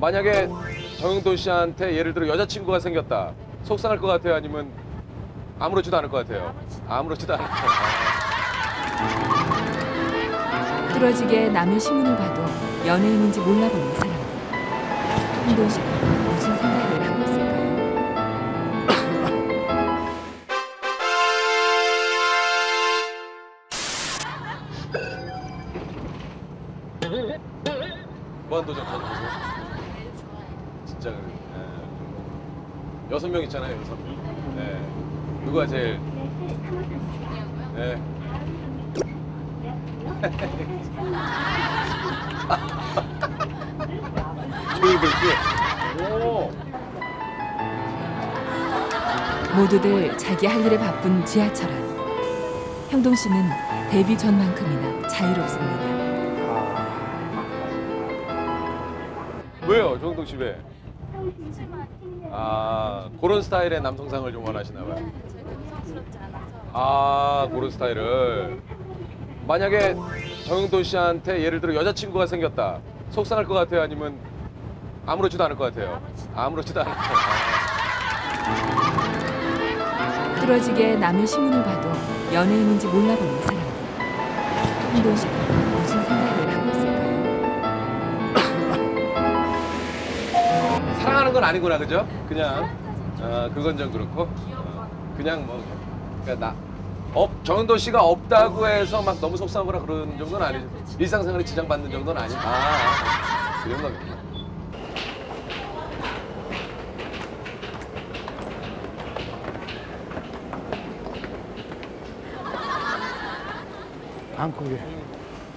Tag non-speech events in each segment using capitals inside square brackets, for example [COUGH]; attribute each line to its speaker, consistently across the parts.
Speaker 1: 만약에 정영돈 씨한테 예를 들어 여자친구가 생겼다. 속상할 것 같아요? 아니면 아무렇지도 않을 것 같아요? 아무렇지도 않을 것 같아요.
Speaker 2: 뚫어지게 남의 신문을 봐도 연예인인지 몰라보는 사람들. 홍돈 씨는
Speaker 1: 명 있잖아요, 여섯 명. 네. 누가 제일? 네. 조용히 씨. 오.
Speaker 2: 모두들 자기 할 일에 바쁜 지하철 안. 형동 씨는 데뷔 전만큼이나 자유롭습니다.
Speaker 1: 왜요, 정동 씨 왜? 아, 그런 스타일의 남성상을 좀 원하시나 봐요.
Speaker 3: 성스럽지 않아서
Speaker 1: 아, 그런 스타일을. 만약에 정영돈 씨한테 예를 들어 여자친구가 생겼다. 속상할 것 같아요? 아니면 아무렇지도 않을 것 같아요? 아무렇지도 않을 것 같아요.
Speaker 2: 뚫어지게 남의 신문을 봐도 연예인인지 몰라보는 사람들. 홍돈 씨는
Speaker 1: 하는 건 아니구나, 그죠? 그냥. 아, 그건 좀 그렇고. 어, 그냥 뭐. 그러니까 나. 없, 정영돈 씨가 없다고 해서 막 너무 속상하거나 그런 정도는 아니죠. 일상생활에 지장받는 정도는 아니고. 아, 그런 거겠구나.
Speaker 4: 방콕에.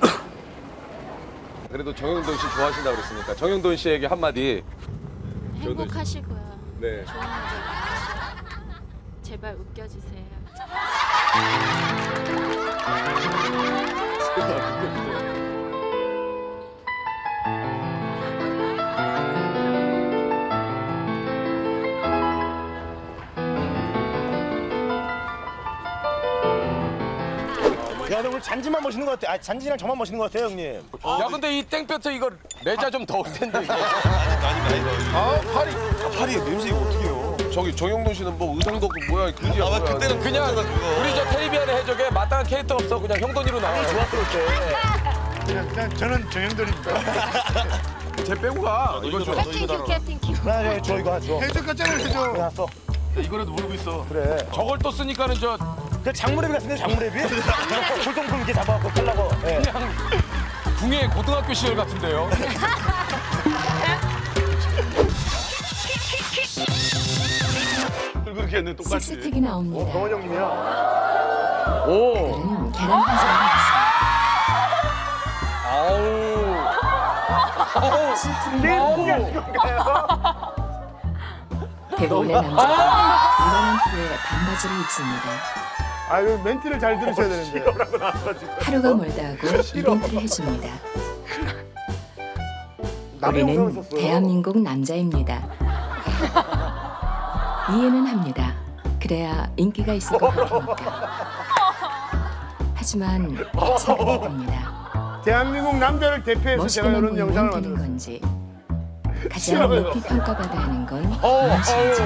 Speaker 4: [COUGHS]
Speaker 1: 그래도 정영돈 씨 좋아하신다고 그랬으니까 정영돈 씨에게 한마디.
Speaker 3: 행복하시고요.
Speaker 1: 네.
Speaker 3: 좋은 일들 많으시고 제발 웃겨주세요.
Speaker 4: 야, 근데 오늘 잔지만 멋있는 것 같아. 아, 잔지랑 저만 멋있는 것 같아요, 형님.
Speaker 1: 야 근데 이 땡볕에 이거 내자 좀 더울 텐데 이거.
Speaker 4: 아, 팔이. 팔이 냄새 이거 어떻게 해요?
Speaker 1: 저기 정영돈 씨는 뭐 의상도 없고 뭐야 그지야
Speaker 5: 아. 그때는
Speaker 1: 그냥 우리 저 테레비안에 해적에 마땅한 캐릭터 없어 그냥 형돈이로 나와
Speaker 4: 좋았을 때.
Speaker 6: 그냥, 그냥 저는 정형돈입니다. [LAUGHS]
Speaker 1: 쟤 빼고 가 이거 좀
Speaker 3: 캡틴 큐 캡틴 큐.
Speaker 4: 나, 야, 저 이거 하죠.
Speaker 6: 해적 같잖아요, 해적.
Speaker 4: 그래, 써.
Speaker 6: 이거라도 모르고 있어.
Speaker 4: 그래.
Speaker 1: 저걸 또 쓰니까는 저
Speaker 4: 그 장무래비 같은데, 장무래비? 골동품 [LAUGHS] 이렇게 잡아갖고 탈라고. 예.
Speaker 1: 그냥 궁예 고등학교 시절 같은데요
Speaker 6: 그렇게 했는데 똑같이.
Speaker 2: 식스팩이 나옵니다.
Speaker 4: 동원 형님이야.
Speaker 1: 오
Speaker 2: 계란
Speaker 1: 아우
Speaker 2: 대부분의 남자가 일어난 후에 반바지를 입습니다.
Speaker 6: 아, 이거 멘트를 잘 들으셔야 되는데.
Speaker 2: 하루가 멀다 하고 이벤트를 해줍니다. 우리는. 대한민국 남자입니다. 이해는 합니다. 그래야 인기가 있을 것 같으니까. 하지만 생각해 봅니다.
Speaker 6: 대한민국 남자를 대표해서 제가 이런 영상을 만들었어요.
Speaker 2: 건지 가장 높이 평가받아야 하는 건 무엇인지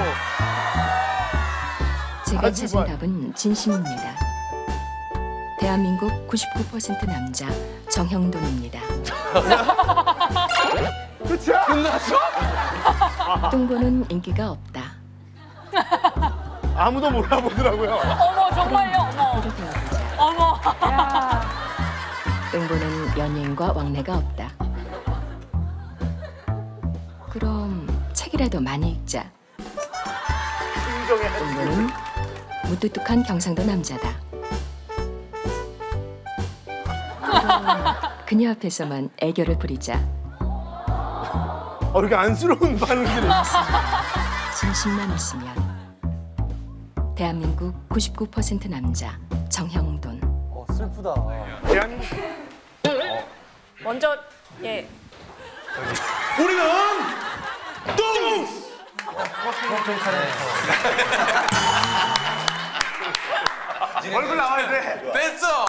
Speaker 2: 제가
Speaker 6: 아,
Speaker 2: 찾은. 답은 진심입니다. 대한민국 99% 남자 정형돈입니다. 똥보는 인기가 없다.
Speaker 6: 아무도 몰라보더라고요.
Speaker 7: 어머 정말요 어머. 어머
Speaker 2: 똥보는 연예인과 왕래가 없다. 그럼 책이라도 많이 읽자. 똥보는 무뚝뚝한 경상도 남자다. 그녀 앞에서만 애교를 부리자.
Speaker 6: 어, 이렇게 안쓰러운 반응들이.
Speaker 2: 진심만 있으면 대한민국 99% 남자 정형돈.
Speaker 4: 어, 슬프다.
Speaker 6: 대한
Speaker 7: 먼저 예
Speaker 4: 우리는 똥!
Speaker 6: 얼굴 나와야 돼. [LAUGHS]
Speaker 5: 뺐어.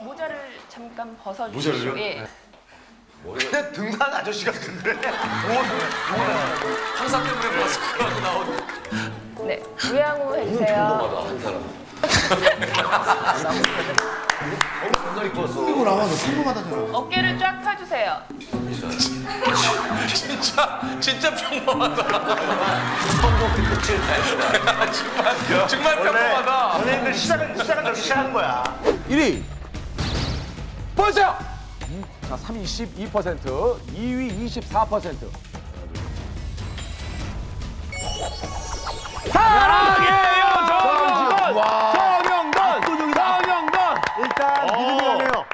Speaker 7: 모자를 잠깐 벗어주시고 예.
Speaker 4: 근데 등산 아저씨 같은데? 어,
Speaker 1: 항상 때문에 마스크라고 나오는.
Speaker 7: 네. 우양우 해주세요. [LAUGHS]
Speaker 4: 이거 나와 너 평범하다잖아.
Speaker 7: 어깨를 쫙 펴주세요.
Speaker 1: 진짜 진짜 평범하다. 정말 정말 평범하다.
Speaker 4: 연예인들 시작은 시작은 저렇게 시작하는 거야.
Speaker 1: 1위 보세요. 자, 32%, 2위 24%. 사랑해요 정영돈. 정영돈. 정영돈.
Speaker 4: 일단 믿음이 가네요.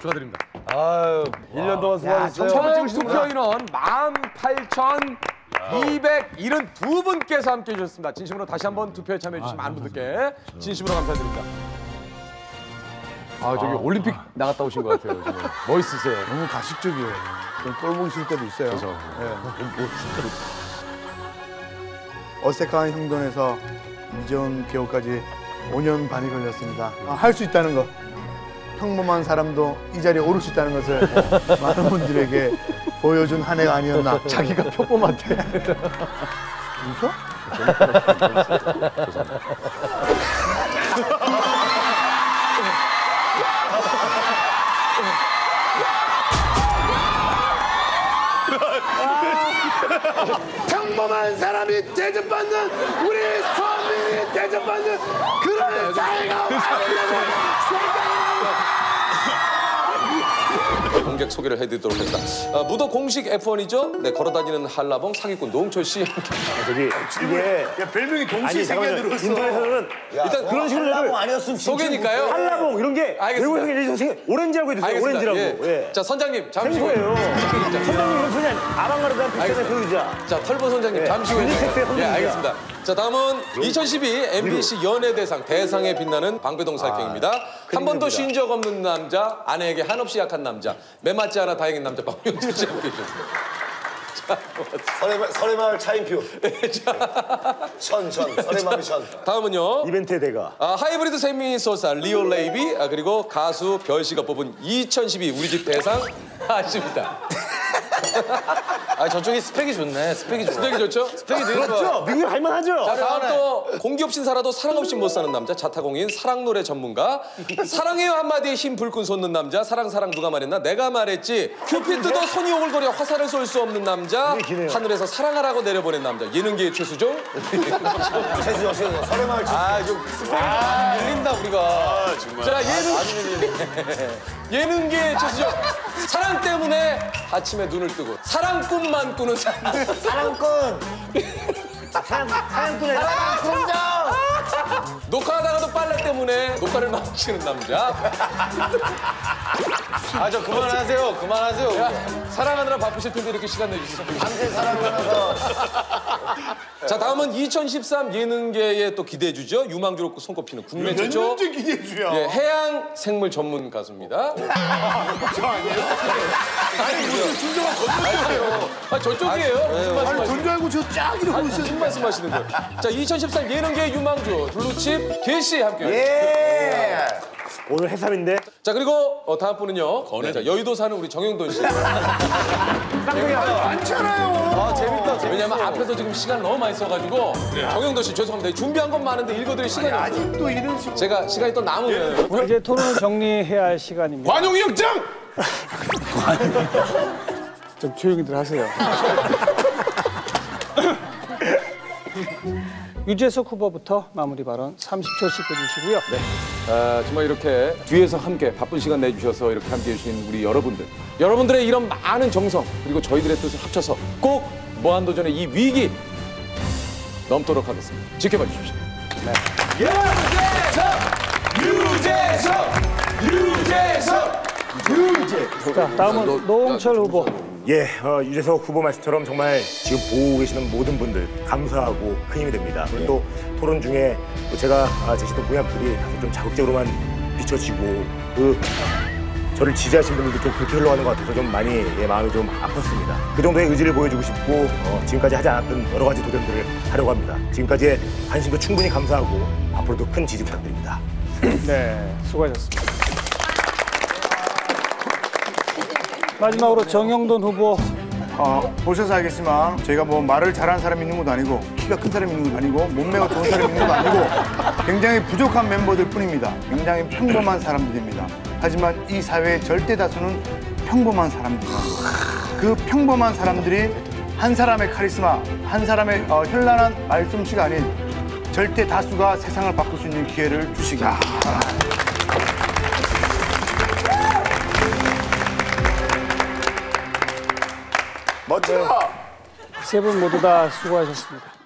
Speaker 1: 축하드립니다.
Speaker 6: 아유, 1년 동안 수고하셨어요.
Speaker 1: 총 투표 인원 18,272분께서 함께 해 주셨습니다. 진심으로 다시 한번 투표에 참여해 주신 많은 분들께 진심으로 감사드립니다. 아, 저기 올림픽 나갔다 오신 것 같아요. 지금. 멋있으세요.
Speaker 6: 너무 가식적이에요. 좀 꼴보기 싫을 때도 있어요. 예. 어색한 형돈에서 이전 개호까지 5년 반이 걸렸습니다. 할수 있다는 거. 평범한 사람도 이 자리에 오를 수 있다는 것을 [LAUGHS] 많은 분들에게 보여준 한 해가 아니었나. 자기가 평범한데. [LAUGHS] 웃어? [LAUGHS] 평범한 사람이 대접받는 우리 서민이 대접받는 그런 사회가 [LAUGHS]
Speaker 1: 공격 소개를 해드리도록 하겠습니다. 아, 무도 공식 F1이죠? 네, 걸어다니는 한라봉 사기꾼 노홍철 씨.
Speaker 4: 저기 이게
Speaker 6: 야, 별명이 동시에
Speaker 4: 아니 잠깐만요.
Speaker 6: 들어왔어.
Speaker 4: 인터넷에서는
Speaker 1: 일단
Speaker 4: 그런 식으로
Speaker 5: 한라봉 아니었으면
Speaker 1: 소개니까요.
Speaker 4: 한라봉 이런 게 이제 선생님 오렌지라고 해주세요.
Speaker 1: 알겠습니다.
Speaker 4: 오렌지라고.
Speaker 1: 예.
Speaker 4: 예.
Speaker 1: 자, 선장님 잠시 후.
Speaker 4: 생소해요. 선생님 이런 그냥 아방 비슷한
Speaker 1: 알겠습니다.
Speaker 4: 소유자.
Speaker 1: 자, 털보 선장님
Speaker 4: 예,
Speaker 1: 잠시 후에.
Speaker 4: 유니섹스의
Speaker 1: 예,
Speaker 4: 선생님이야.
Speaker 1: 알겠습니다. 자, 다음은 2012 MBC 연예대상 대상에 빛나는 방배동 살쾡입니다. 한 번 도 쉰 적 없는 남자, 아내에게 한없이 약한 남자, 매 맞지 않아 다행인 남자 박명수 씨 함께 해주셨습니다.
Speaker 5: 설의, 설의 마을 차인표. 천, 천. 설의 마을 천.
Speaker 1: 다음은요.
Speaker 4: 이벤트의 대가.
Speaker 1: 아, 하이브리드 세미소사 리오 레이비 아, 그리고 가수 별 씨가 뽑은 2012 우리 집 대상 아십니다. [LAUGHS]
Speaker 5: 아, 저쪽이 스펙이 좋네. 스펙이 좋아.
Speaker 1: 스펙이 좋죠? 스펙이 되게
Speaker 4: 그렇죠. 미국이 할만하죠.
Speaker 1: 자, 다음 또 공기 없인 살아도 사랑 없인 못 사는 남자 자타공인 사랑 노래 전문가 사랑해요 한마디에 힘 불끈 솟는 남자 사랑 사랑 누가 말했나 내가 말했지 큐피드도 손이 오글거려 화살을 쏠 수 없는 남자. 하늘에서 사랑하라고 내려보낸 남자 예능계의 최수종
Speaker 5: 최수정, 최수정. 설의 마을 천.
Speaker 1: 아좀 스펙이 밀린다 우리가 자 예능 [LAUGHS] 예능계의 최수종 사랑 때문에 아침에 눈을 뜨고 사랑꿈만 꾸는 사람
Speaker 5: 사랑꾼.
Speaker 4: 사양, 사양꾼의
Speaker 1: 녹화하다가도 빨래 때문에 녹화를 망치는 남자
Speaker 5: 아, 저 그만하세요. 그만하세요.
Speaker 1: 야, 사랑하느라 바쁘실 텐데 이렇게 시간 내주셔서
Speaker 5: 밤새 사랑하면서.
Speaker 1: 자 다음은 2013 예능계에 또 기대해주죠 유망주로 손꼽히는 국내 최초
Speaker 6: 몇년째 기대주야.
Speaker 1: 예, 해양 생물 전문 가수입니다.
Speaker 6: 아니, 무슨 순정한 건너뛰어요.
Speaker 1: 아 저쪽이에요. 무슨
Speaker 6: 아니,
Speaker 1: 말씀하시는
Speaker 6: 돈줄 알고 저 쫙 이러고 있어요.
Speaker 1: 무슨 말씀하시는 거예요? 자2013 예능계 유망주 블루칩 개씨 함께.
Speaker 5: 예.
Speaker 4: 오늘 해삼인데
Speaker 1: 자 그리고 어, 다음 분은요. 네, 자, 여의도 사는 우리 정영돈 씨.
Speaker 6: 많잖아요.
Speaker 5: 재밌다, 재밌다.
Speaker 1: 왜냐면 앞에서 지금 시간 너무 많이 써가지고 정영돈 씨 죄송합니다. 준비한 건 많은데 읽어드릴 시간이 없어요.
Speaker 6: 아직도 이런 식으로.
Speaker 1: 제가 시간이 또 남으면
Speaker 8: 이제 토론을 정리해야 할 시간입니다.
Speaker 6: 관용이 영장! [LAUGHS]
Speaker 8: 좀 조용히들 하세요. [LAUGHS] 유재석 후보부터 마무리 발언 30초씩 해주시고요.
Speaker 1: 아, 정말 이렇게 뒤에서 함께 바쁜 시간 내주셔서 이렇게 함께 해주신 우리 여러분들 여러분들의 이런 많은 정성 그리고 저희들의 뜻을 합쳐서 꼭 무한도전의 이 위기 넘도록 하겠습니다. 지켜봐 주십시오. 네. 유재석! 유재석! 유재석!
Speaker 8: 자, 다음은 노홍철 후보.
Speaker 4: 예, 어, 유재석 후보 말씀처럼 정말 지금 보고 계시는 모든 분들 감사하고 큰 힘이 됩니다. 그리고 또 토론 중에 또 제가 아, 제시던 공약들이 다소 좀 자극적으로만 비춰지고 그 저를 지지하신 분들도 좀 그렇게 흘러가는 것 같아서 좀 많이 예, 마음이 좀 아팠습니다. 그 정도의 의지를 보여주고 싶고 어, 지금까지 하지 않았던 여러 가지 도전들을 하려고 합니다. 지금까지의 관심도 충분히 감사하고 앞으로도 큰 지지 부탁드립니다.
Speaker 8: 네, 수고하셨습니다. 마지막으로 정영돈 후보
Speaker 6: 어, 보셔서 알겠지만 저희가 뭐 말을 잘하는 사람이 있는 것도 아니고 키가 큰 사람이 있는 것도 아니고 몸매가 좋은 사람이 있는 것도 아니고 굉장히 부족한 멤버들 뿐입니다. 굉장히 평범한 사람들입니다. 하지만 이 사회의 절대 다수는 평범한 사람들입니다. 그 평범한 사람들이 한 사람의 카리스마, 한 사람의 어, 현란한 말솜씨가 아닌 절대 다수가 세상을 바꿀 수 있는 기회를 주시기
Speaker 5: 바랍니다.
Speaker 8: 세 분 모두 다 수고하셨습니다.